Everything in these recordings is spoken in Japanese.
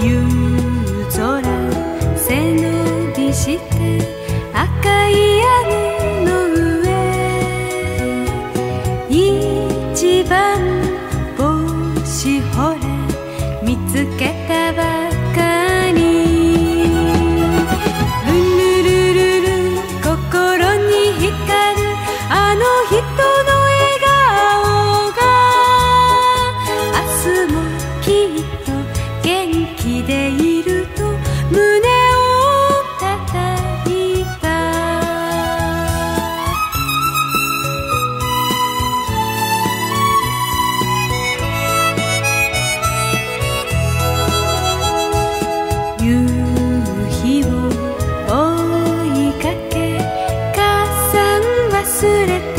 夕空背伸びして赤れて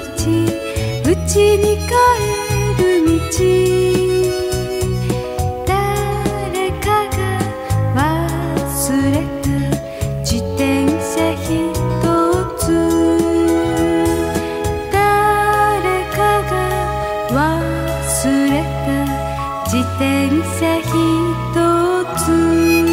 うちに帰る道。誰かが忘れた自転車ひとつ。誰かが忘れた自転車ひとつ。